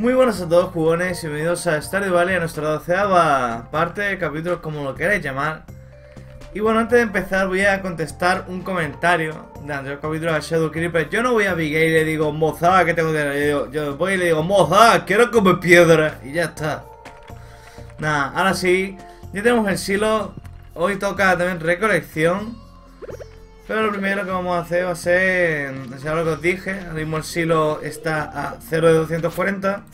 Muy buenas a todos jugones y bienvenidos a Stardew Valley, a nuestra doceava parte, capítulo como lo queráis llamar. Y bueno, antes de empezar voy a contestar un comentario del anterior capítulo de Shadow Creeper. Yo no voy a Bigay y le digo, moza, que tengo que yo, yo voy y le digo, moza, quiero comer piedra. Y ya está. Nada, ahora sí, ya tenemos el silo. Hoy toca también recolección. Pero lo primero que vamos a hacer va a ser, ya lo que os dije, ahora mismo el silo está a 0 de 240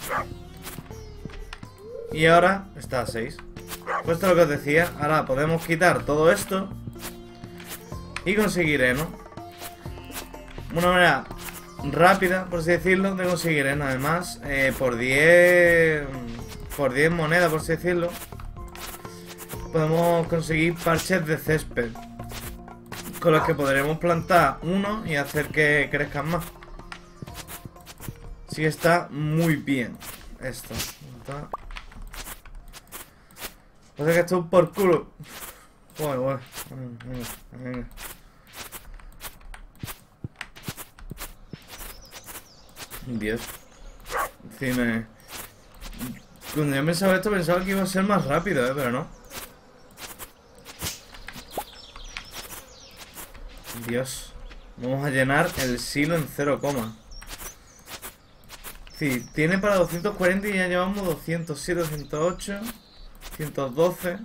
y ahora está a 6. Pues esto es lo que os decía, ahora podemos quitar todo esto y conseguir heno. Una manera rápida, por así decirlo, de conseguir heno. Además, eh, por 10 por 10 monedas, por así decirlo, podemos conseguir parches de césped con los que podremos plantar uno y hacer que crezcan más. Sí está muy bien esto. Está... Parece que esto es por culo. Bueno. Venga, venga. Dios. Cine. Cuando yo pensaba esto pensaba que iba a ser más rápido, ¿eh? pero no. Dios. Vamos a llenar el silo en 0, Sí, tiene para 240 y ya llevamos 207, 208, 112,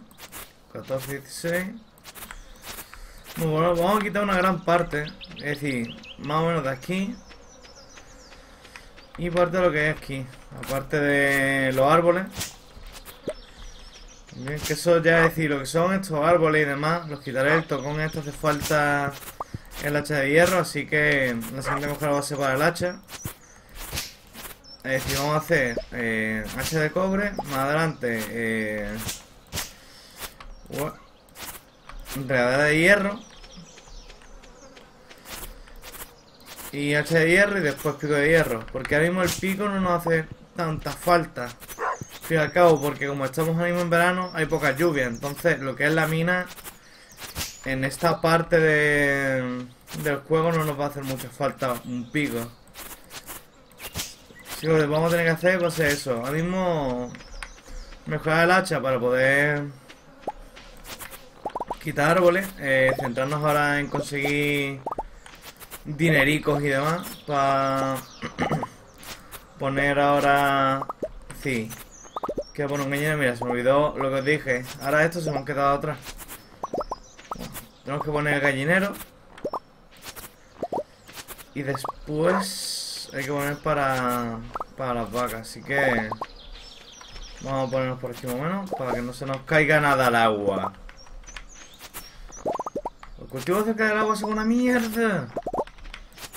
14, 16. Muy bueno, vamos a quitar una gran parte. Es decir, más o menos de aquí. Y parte de lo que es aquí. Aparte de los árboles. Bien, que eso ya es decir, lo que son estos árboles y demás, los quitaré el tocón. Esto hace falta el hacha de hierro, así que la siguiente coger la base para el hacha. Es decir, vamos a hacer eh, hacha de cobre, más adelante eh, de hierro y hacha de hierro y después pico de hierro, porque ahora mismo el pico no nos hace tanta falta. Al fin y al cabo, porque como estamos ahora mismo en verano, hay poca lluvia, entonces lo que es la mina en esta parte de, del juego no nos va a hacer mucha falta un pico. Que lo que vamos a tener que hacer pues es eso. Ahora mismo mejorar el hacha para poder quitar árboles. Eh, centrarnos ahora en conseguir dinericos y demás. Para poner ahora... Sí. Que poner un. Mira, se me olvidó lo que os dije. Ahora esto se me ha quedado atrás. Tenemos que poner el gallinero. Y después hay que poner para, para las vacas. Así que vamos a ponernos por aquí o menos para que no se nos caiga nada al agua. El cultivo cerca del agua es una mierda.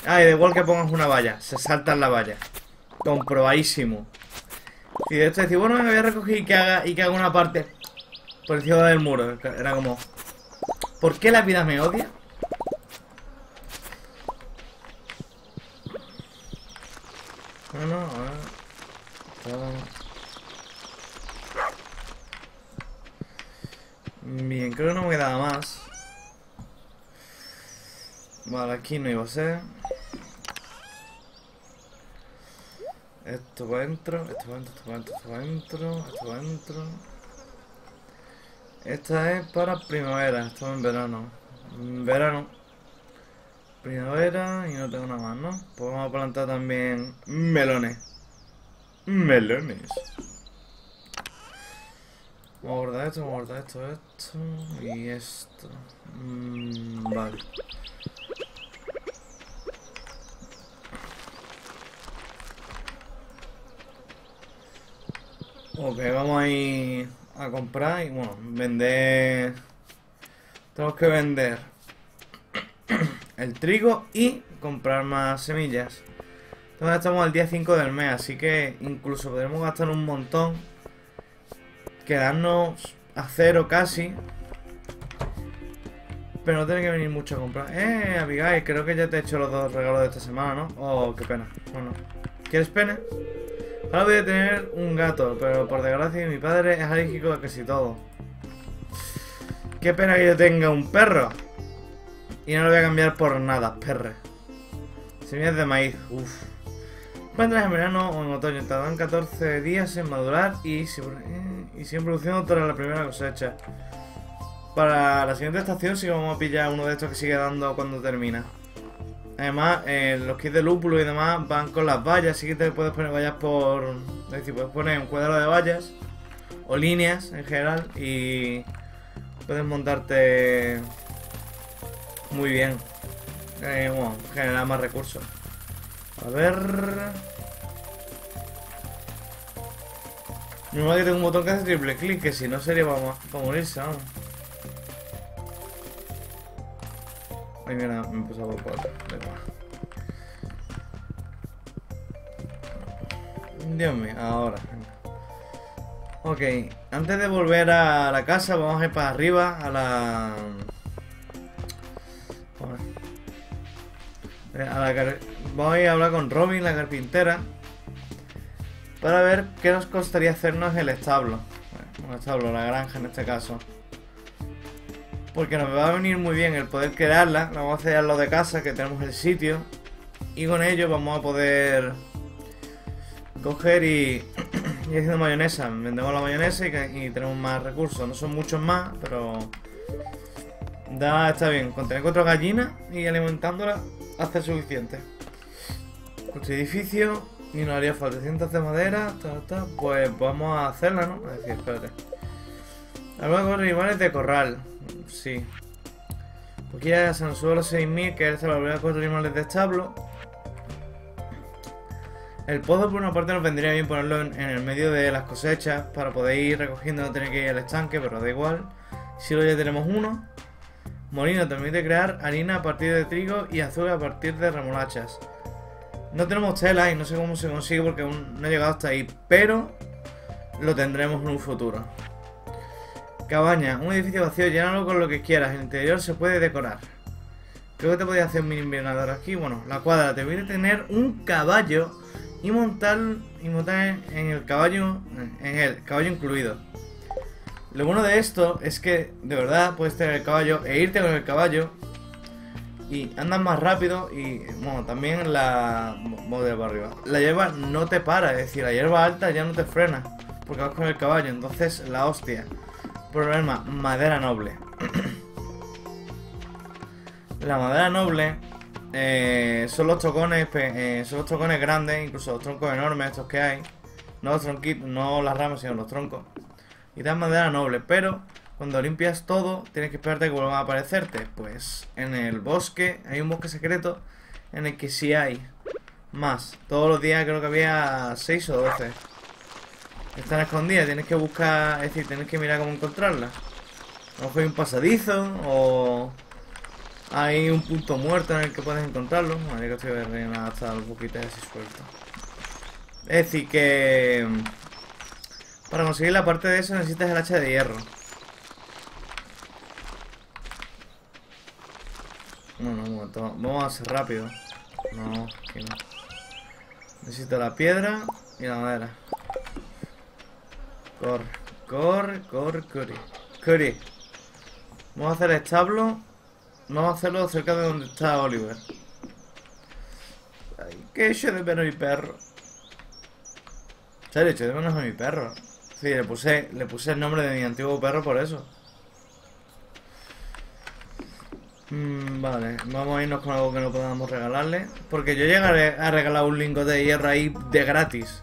Ah, y da igual que pongas una valla. Se salta en la valla. Comprobadísimo. Y de hecho decir, bueno, me voy a recoger y que haga, y que haga una parte por encima del muro. Era como... ¿Por qué la vida me odia? Bueno, Bien, creo que no me quedaba más. Vale, aquí no iba a ser. Esto va adentro, esto va adentro, esto va adentro, esto va adentro, esto va adentro. Esta es para primavera, esto es en verano. verano. Primavera y no tengo nada más, ¿no? Pues vamos a plantar también melones. Melones. Vamos a guardar esto, vamos a guardar esto, esto y esto. Mm, vale. Ok, vamos a ir a comprar y bueno, vender... Tenemos que vender el trigo y comprar más semillas. Entonces estamos al día 5 del mes, así que incluso podremos gastar un montón. Quedarnos a cero casi. Pero no tiene que venir mucho a comprar. Eh, Abigail, creo que ya te he hecho los dos regalos de esta semana, ¿no? Oh, qué pena. Bueno, ¿quieres pena? Ahora voy a tener un gato, pero por desgracia mi padre es alérgico a casi todo. Qué pena que yo tenga un perro. Y no lo voy a cambiar por nada, perre. Semillas de maíz, uff. Vendrás en verano o en otoño, tardan 14 días en madurar y, si- eh, y siguen produciendo tras la primera cosecha. Para la siguiente estación sí vamos a pillar uno de estos que sigue dando cuando termina. Además, eh, los kits de lúpulo y demás van con las vallas, así que te puedes poner vallas por... Es decir, puedes poner un cuadro de vallas o líneas en general y puedes montarte muy bien. Eh, bueno, generar más recursos. A ver... Menos que tengo un botón que hace triple clic, que si no sería para, para morirse, vamos. Ay, mira, me empezado por cuatro. Dios mío, ahora. Ok, antes de volver a la casa, vamos a ir para arriba a la. A. Eh, a la car- Voy a hablar con Robin, la carpintera, para ver qué nos costaría hacernos el establo. Un establo, la granja en este caso. Porque nos va a venir muy bien el poder crearla. Vamos a hacer lo de casa, que tenemos el sitio. Y con ello vamos a poder coger y, y haciendo mayonesa. Vendemos la mayonesa y, y tenemos más recursos. No son muchos más, pero da, está bien. Con tener cuatro gallinas y alimentándolas hace suficiente. Construir edificio y nos haría falta cientos de madera. ta, ta, Pues vamos a hacerla, ¿no? Es decir, espérate. Hablar con animales de corral. Sí. Nos sube los 6.000, que es la volver a cuatro animales de establo. El pozo por una parte nos vendría bien ponerlo en, el medio de las cosechas para poder ir recogiendo, no tener que ir al estanque, pero da igual. Si ya tenemos uno. Molino te permite crear harina a partir de trigo y azúcar a partir de remolachas. No tenemos tela y no sé cómo se consigue porque aún no he llegado hasta ahí, pero lo tendremos en un futuro. Cabaña, un edificio vacío, llénalo con lo que quieras. El interior se puede decorar. Creo que te podía hacer un mini invernador aquí. Bueno, la cuadra te permite tener un caballo y montar, y montar en, el caballo, en el caballo incluido. Lo bueno de esto es que de verdad puedes tener el caballo e irte con el caballo y andas más rápido y bueno, también la voy de para arriba. La hierba no te para, es decir, la hierba alta ya no te frena porque vas con el caballo, entonces la hostia. Problema, madera noble. la madera noble eh, son los tocones, eh, son los tocones grandes, incluso los troncos enormes estos que hay. No los tronquitos, no las ramas, sino los troncos. Y dan madera noble, pero cuando limpias todo, tienes que esperarte que vuelvan a aparecerte. Pues en el bosque, hay un bosque secreto en el que sí hay más. Todos los días creo que había 6 o 12. Están escondidas, tienes que buscar, es decir, tienes que mirar cómo encontrarlas. A lo mejor hay un pasadizo o hay un punto muerto en el que puedes encontrarlo. Yo que estoy rellenando hasta el poquito así suelto. Es decir, que para conseguir la parte de eso necesitas el hacha de hierro. Bueno, vamos a ser rápido. No, que no. Necesito la piedra y la madera. Corre, corre, corre, corre. Corre. Vamos a hacer establo. Vamos a hacerlo cerca de donde está Oliver. Ay, que echo de menos a mi perro. En serio, echo de menos a mi perro. Sí, le puse, le puse el nombre de mi antiguo perro por eso. Mm, vale, vamos a irnos con algo que no podamos regalarle. Porque yo llegaré a regalar un lingote de hierro ahí de gratis.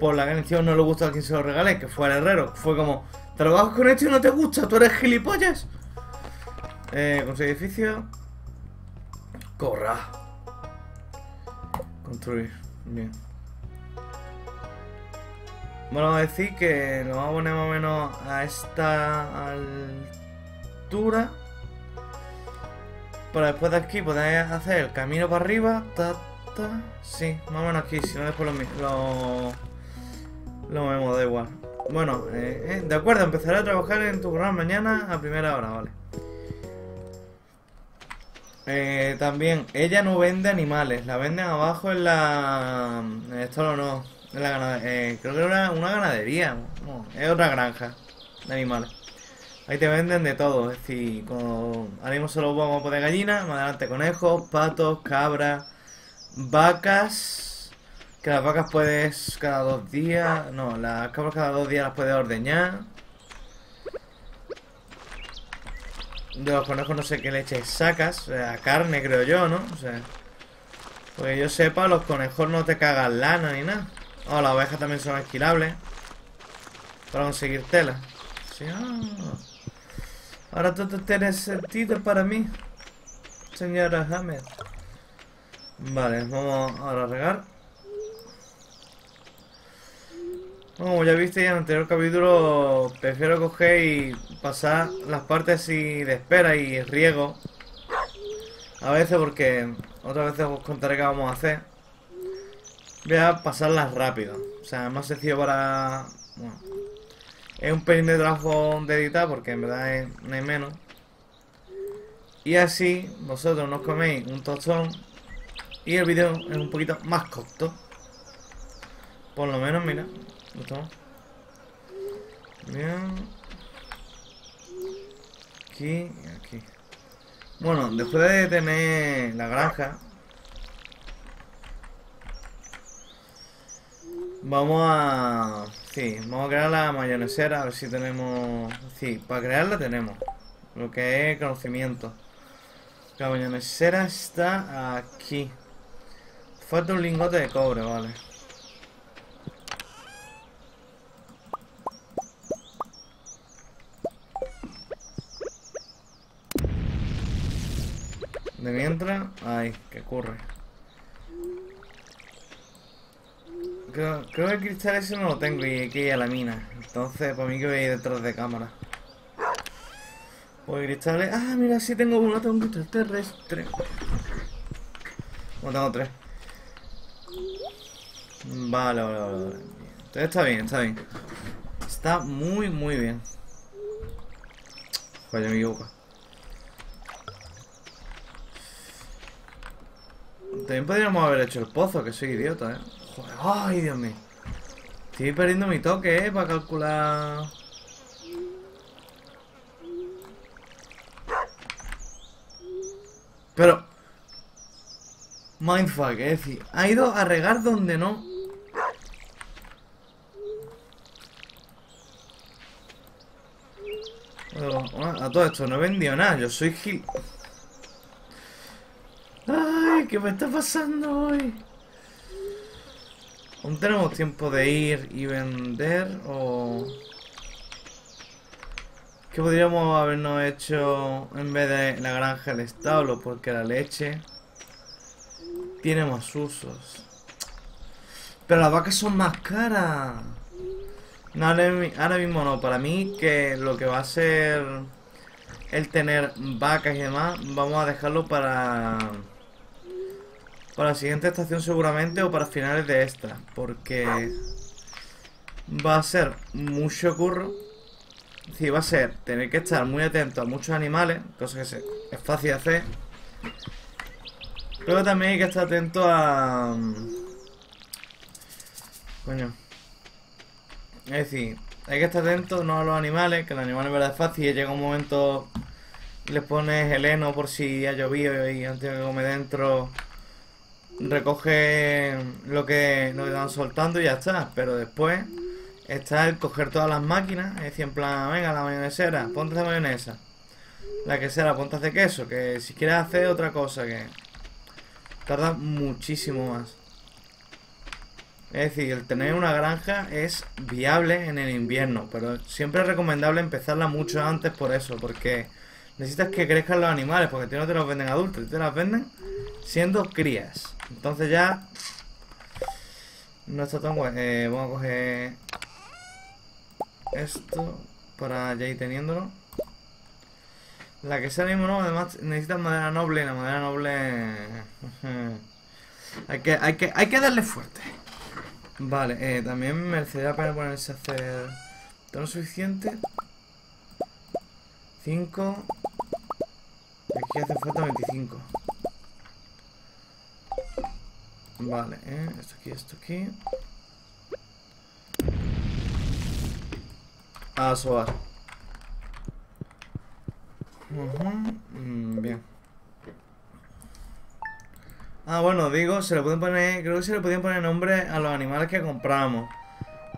Por la canción no le gusta a quien se lo regale, que fue el herrero. Fue como, ¿te lo bajas con esto y no te gusta? ¿Tú eres gilipollas? Eh, conseguir edificio. Corra. Construir. Bien. Bueno, vamos a decir que lo vamos a poner más o menos a esta altura. Para después de aquí poder hacer el camino para arriba. Ta, ta. Sí, más o menos aquí. Si no, después lo, lo, lo vemos, da igual. Bueno, eh, eh, de acuerdo, empezaré a trabajar en tu programa mañana a primera hora, vale. Eh, también, ella no vende animales, la venden abajo en la... Esto no, no, en la ganade- eh, creo que era una ganadería, es otra granja de animales. Ahí te venden de todo, es decir, como ahora solo vamos a poner gallinas, más adelante conejos, patos, cabras, vacas, Que las vacas puedes cada dos días. No, las cabras cada dos días las puedes ordeñar. De los conejos no sé qué leche sacas. O sea, carne creo yo, ¿no? O sea. Pues yo sepa, los conejos no te cagan lana ni nada. Oh, las ovejas también son esquilables. Para conseguir tela. Sí, ah. Ahora todo tiene sentido para mí. Señora Hamed. Vale, vamos ahora a regar. Como ya viste en el anterior capítulo, prefiero coger y pasar las partes así de espera y riego. A veces porque otras veces os contaré qué vamos a hacer. Voy a pasarlas rápido. O sea, es más sencillo para... Es un pelín de trabajo de editar porque en verdad no hay menos. Y así vosotros nos coméis un tostón y el vídeo es un poquito más corto. Por lo menos, mira. Bien. Aquí y aquí. Bueno, después de tener la granja, vamos a... Sí, vamos a crear la mayonesera, a ver si tenemos... Sí, para crearla tenemos. Lo que es conocimiento. La mayonesera está aquí. Falta un lingote de cobre, vale. Que ocurre. Creo, que el cristal ese no lo tengo y hay que ir a la mina. Entonces, para mí que voy a ir detrás de cámara. Pues cristales... Ah, mira, sí tengo uno, tengo un cristal terrestre. Bueno, tengo tres. Vale, vale, vale. Entonces está bien, está bien. Está muy, muy bien. Joder, me equivoco. También podríamos haber hecho el pozo, que soy idiota, eh. Joder, ay, Dios mío. Estoy perdiendo mi toque, eh, para calcular. Pero. Mindfuck, es decir, ha ido a regar donde no. A todo esto no he vendido nada, yo soy Gil. ¿qué me está pasando hoy? ¿Aún tenemos tiempo de ir y vender o...? ¿Qué podríamos habernos hecho en vez de la granja el establo? Porque la leche tiene más usos. Pero las vacas son más caras. No, ahora mismo no. Para mí que lo que va a ser el tener vacas y demás, vamos a dejarlo para... Para la siguiente estación seguramente o para finales de esta. Porque va a ser mucho curro. Sí, va a ser tener que estar muy atento a muchos animales, cosa que es fácil de hacer. Pero también hay que estar atento a... Coño. Es decir, hay que estar atento no a los animales, que los animales verdad es fácil llega un momento les pones el heno por si ha llovido y antes de que come dentro recoge lo que nos van soltando y ya está. Pero después está el coger todas las máquinas, es decir, en plan, venga, la mayonesera, ponte de mayonesa. La que sea, ponte de queso, que si quieres hacer otra cosa, que tarda muchísimo más. Es decir, el tener una granja es viable en el invierno, pero siempre es recomendable empezarla mucho antes por eso, porque necesitas que crezcan los animales, porque no te los venden adultos, te las venden siendo crías. Entonces ya no está tan bueno. Eh, vamos a coger esto para ya ir teniéndolo. La que sea mismo no, además necesitas madera noble, la madera noble hay que, hay que, hay que darle fuerte. Vale, eh, también merecería la pena ponerse a hacer tono suficiente. 5 Aquí hace falta 25 Vale, eh, esto aquí, esto aquí A sobar mm, Bien Ah, bueno, digo, se le pueden poner. Creo que se le podían poner nombre a los animales que compramos.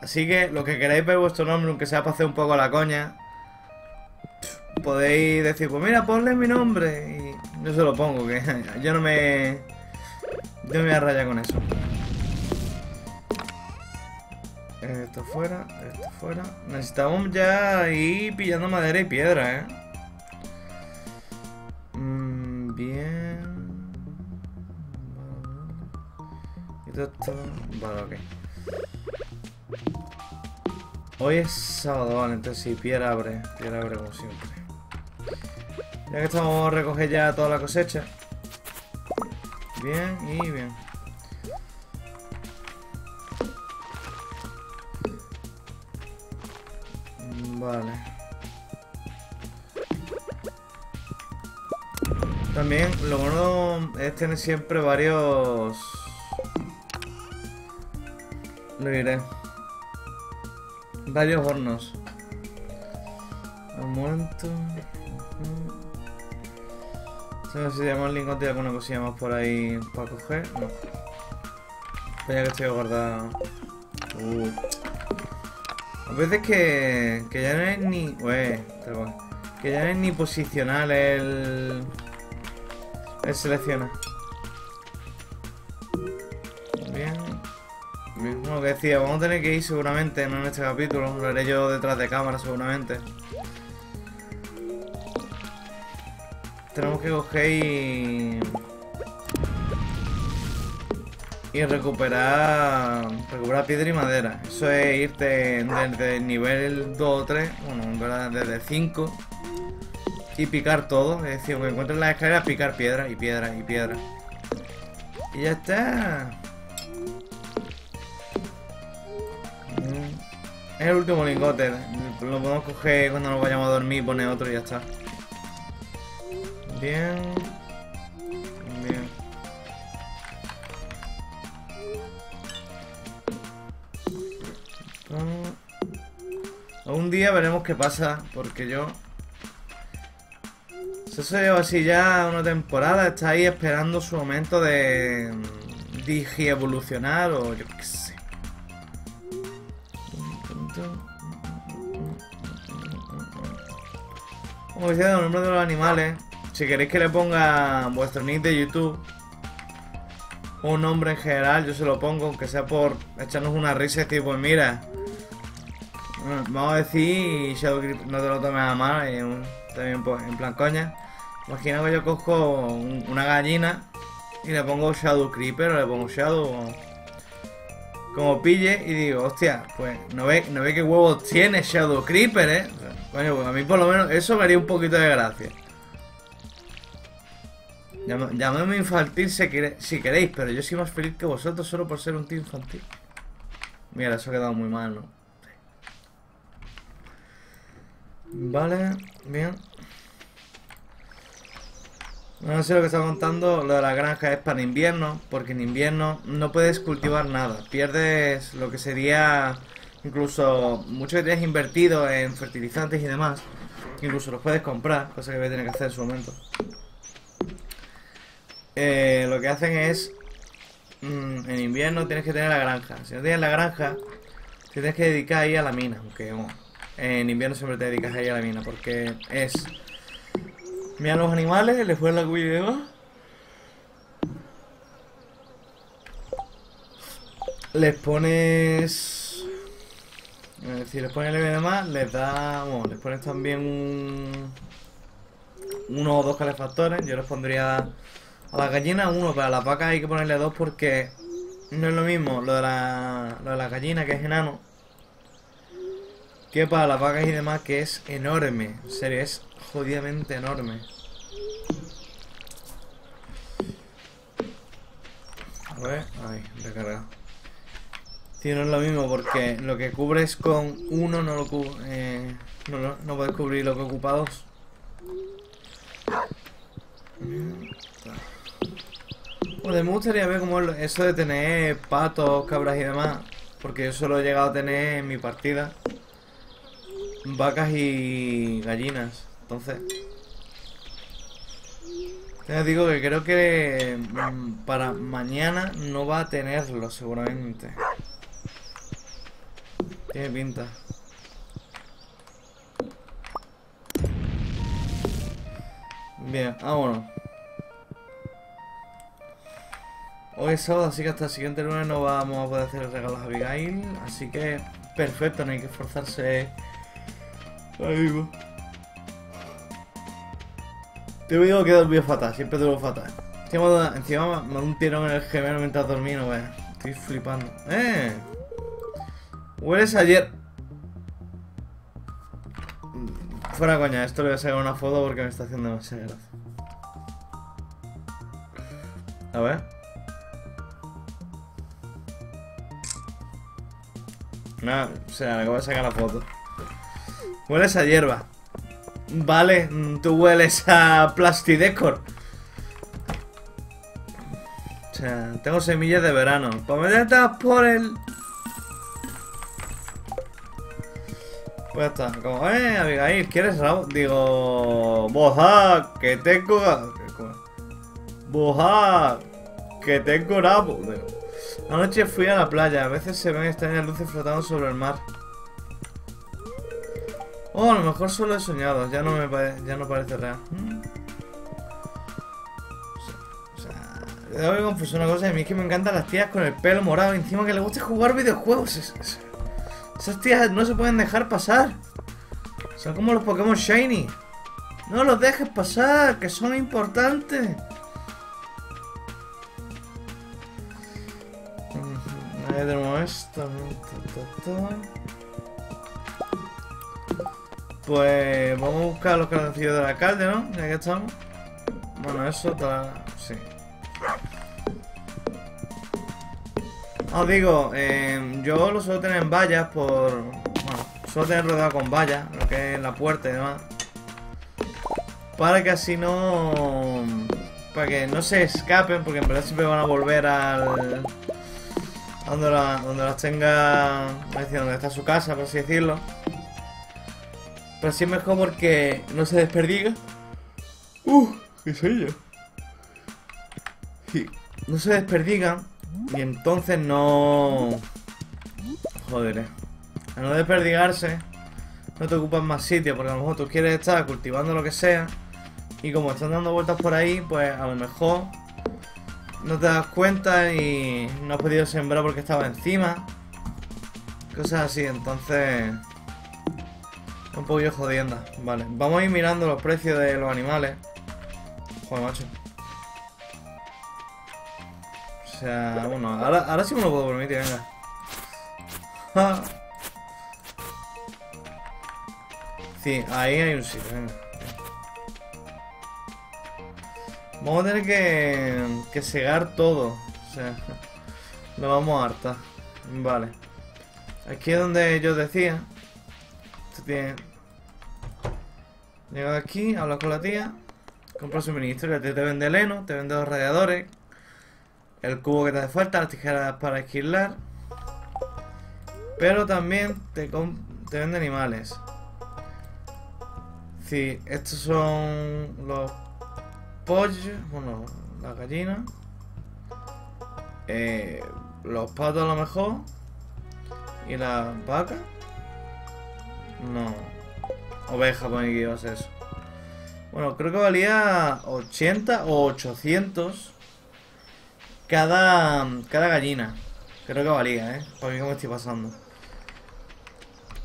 Así que lo que queráis ver vuestro nombre, aunque sea para hacer un poco la coña, podéis decir, pues mira, ponle mi nombre. Y yo se lo pongo, que yo no me. Yo me voy a rayar con eso. Esto fuera, esto fuera. Necesitamos ya ir pillando madera y piedra, ¿eh? Mm, bien. Esto... Vale, ok. Hoy es sábado, vale, entonces sí, piedra abre. Piedra abre como siempre. Ya que estamos a recoger ya toda la cosecha. Bien y bien. Vale. También lo bueno es tener siempre varios... Lo diré. Varios hornos. Un momento. No sé si tenemos lingote y alguna cosilla más por ahí para coger. No. Ya que estoy guardado. Uh. A veces que, que ya no es ni... Ué, que ya no es ni posicional el... El selecciona. Bien. Bien, como que decía, vamos a tener que ir seguramente, no en este capítulo, lo haré yo detrás de cámara seguramente. Tenemos que coger y y recuperar recuperar piedra y madera. Eso es irte desde el nivel 2 o 3, bueno, desde 5 y picar todo. Es decir, que encuentres las escaleras, picar piedra y piedra y piedra. Y ya está. Mm. Es el último lingote. Lo podemos coger cuando nos vayamos a dormir poner otro y ya está. Bien. Un día veremos qué pasa, porque yo... Eso lleva así ya una temporada, está ahí esperando su momento de... Digi evolucionar o yo qué sé. Como decía, el nombre de los animales. Si queréis que le ponga vuestro nick de YouTube un nombre en general, yo se lo pongo, aunque sea por echarnos una risa, tipo, mira, vamos a decir, Shadow Creeper, no te lo tomes a mal, también pues, en plan coña. Imagina que yo cojo una gallina y le pongo Shadow Creeper o le pongo Shadow como pille y digo, hostia, pues no ve, no ve qué huevos tiene Shadow Creeper, eh. coño, pues a mí por lo menos eso me haría un poquito de gracia. Llamadme infantil si, queréis, pero yo soy más feliz que vosotros solo por ser un tío infantil. Mira, eso ha quedado muy mal, ¿no? Vale, bien. No sé lo que está contando, lo de la granja es para invierno, porque en invierno no puedes cultivar nada. Pierdes lo que sería incluso mucho que tienes invertido en fertilizantes y demás. Incluso los puedes comprar, cosa que voy a tener que hacer en su momento. Eh, lo que hacen es, mm, en invierno tienes que tener la granja. Si no tienes la granja, tienes que dedicar ahí a la mina, aunque en invierno siempre te dedicas ahí a la mina, porque es... Mira los animales, les fue la cuida Les pones... Si les pones leve de les da... Bueno, les pones también un... Uno o dos calefactores. Yo les pondría a la gallina uno, pero a las vacas hay que ponerle dos porque no es lo mismo lo de la, lo de la gallina, que es enano, que para las vacas y demás, que es enorme. En serio, es jodidamente enorme. A ver, ay, recargado. Sí, no es lo mismo porque lo que cubres con uno no lo cubre, eh, no, no, puedes cubrir lo que ocupa dos. Pues me gustaría ver como eso de tener patos, cabras y demás. Porque yo solo he llegado a tener en mi partida vacas y gallinas. Entonces, Te digo que creo que mm, para mañana no va a tenerlo seguramente. Tiene pinta. Bien, vámonos. Hoy es sábado, así que hasta el siguiente lunes no vamos a poder hacer regalos a Abigail. Así que perfecto, no hay que esforzarse. Ahí va. Te digo que dormido fatal, siempre duermo fatal. Encima, encima me un tirón en el gemelo mientras dormí, no veas. Estoy flipando. ¡Eh! Hueles ayer. Fuera coña, esto le voy a sacar una foto porque me está haciendo demasiada gracia. No, o sea, le acabo de sacar la foto. Hueles a hierba. Vale, tú hueles a Plastidecor. O sea, tengo semillas de verano. Pues me por el... Pues ya está. Como, eh, Abigail, ¿quieres rabo? Digo... Boja, que tengo... Boja, que tengo rabo. Anoche fui a la playa. A veces se ven extrañas luces flotando sobre el mar. Oh, a lo mejor solo he soñado. Ya no me ya no parece real. Mm. O sea, confesar una cosa. A mí es que me encantan las tías con el pelo morado. Encima que le gusta jugar videojuegos. esas tías no se pueden dejar pasar. Son como los Pokémon Shiny. No los dejes pasar, que son importantes. Ahí tenemos esto. Pues vamos a buscar los calzoncillos del alcalde, ¿no? Ya que estamos. Bueno, eso está... Sí. Os digo, eh, yo lo suelo tener en vallas por... Bueno, suelo tener rodeado con vallas, lo que es la puerta y demás. Para que así no... Para que no se escapen, porque en verdad siempre van a volver al... donde, donde las tenga... Donde está su casa, por así decirlo. Pero sí es mejor porque no se desperdiga. Uh, ¿qué soy yo? Sí, no se desperdigan y entonces no... Joder, eh. Al no desperdigarse, no te ocupas más sitio porque a lo mejor tú quieres estar cultivando lo que sea y como están dando vueltas por ahí, pues a lo mejor no te das cuenta y no has podido sembrar porque estaba encima. Cosas así, entonces... Un poquillo jodienda. Vale, vamos a ir mirando los precios de los animales. Joder, macho. O sea, bueno, ahora, ahora sí me lo puedo permitir, venga. sí, ahí hay un sitio, venga. Vamos a tener que, que segar todo. O sea, lo vamos a hartar. Vale. Aquí es donde yo decía. Esto tiene Llega aquí, habla con la tía. Compra suministro, que te, te vende heno, te vende los radiadores. El cubo que te hace falta, las tijeras para esquilar. Pero también te, te vende animales. Sí, estos son los pollos, bueno, las gallinas. Eh, los patos a lo mejor. Y las vacas. No. Oveja, pone que iba a ser eso. Bueno, creo que valía 80 o 800 cada, cada gallina. Creo que valía, ¿eh? Para mí cómo estoy pasando.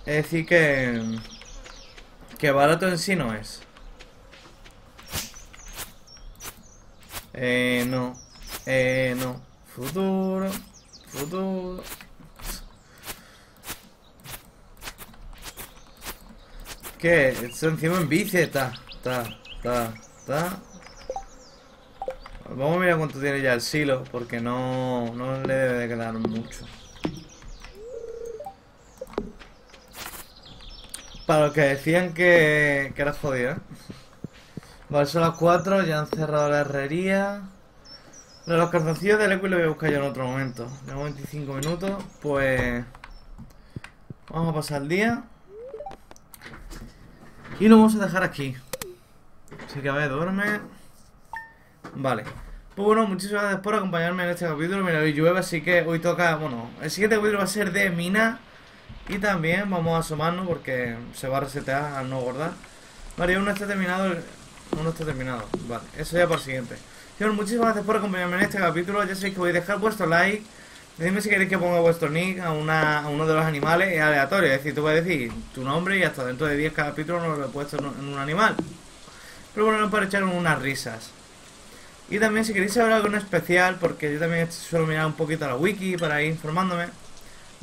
Es decir que... Que barato en sí no es. Eh, no. Eh, no. Futuro. Futuro. ¿Qué? Esto encima en bici está. Está, está, está. Vamos a mirar cuánto tiene ya el silo, porque no, no le debe de quedar mucho. Para los que decían que, que era jodido, ¿eh? Vale, son las 4, ya han cerrado la herrería. Los cartoncillos del Equi lo voy a buscar yo en otro momento. Tengo 25 minutos, pues... Vamos a pasar el día. Y lo vamos a dejar aquí. Así que a ver, duerme. Vale. Pues bueno, muchísimas gracias por acompañarme en este capítulo. Mira, hoy llueve, así que hoy toca, bueno, el siguiente capítulo va a ser de mina. Y también vamos a asomarnos porque se va a resetear al no guardar. Vale, uno está terminado, uno está terminado. Vale, eso ya por el siguiente. Bueno, muchísimas gracias por acompañarme en este capítulo. Ya sabéis que voy a dejar vuestro like. Decidme si queréis que ponga vuestro nick a, una, a uno de los animales. Es aleatorio, es decir, tú puedes decir tu nombre y hasta dentro de 10 capítulos no lo he puesto en un animal. Pero bueno, para echar unas risas. Y también si queréis saber algo en especial, porque yo también suelo mirar un poquito a la wiki para ir informándome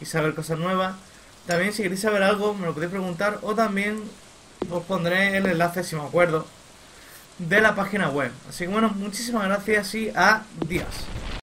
y saber cosas nuevas. También si queréis saber algo me lo podéis preguntar o también os pondré el enlace si me acuerdo de la página web. Así que bueno, muchísimas gracias y adiós.